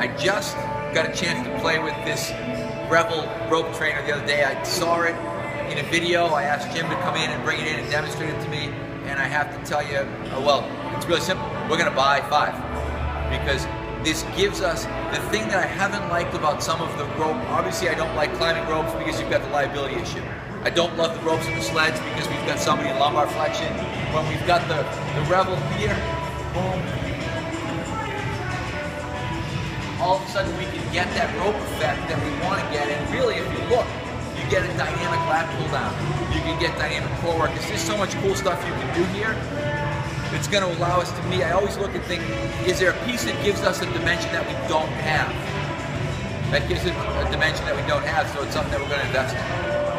I just got a chance to play with this revvll rope trainer the other day. I saw it in a video. I asked Jim to come in and bring it in and demonstrate it to me. And I have to tell you, uh, well, it's really simple. We're gonna buy five because this gives us the thing that I haven't liked about some of the rope. Obviously, I don't like climbing ropes because you've got the liability issue. I don't love the ropes in the sleds because we've got somebody in lumbar flexion. When we've got the, the revvll here, boom, all of a sudden we can get that rope effect that we want to get. And really, if you look, you get a dynamic lat pull down. You can get dynamic core work. There's just so much cool stuff you can do here. It's going to allow us to me, I always look and think, is there a piece that gives us a dimension that we don't have? That gives it a dimension that we don't have, so it's something that we're going to invest in.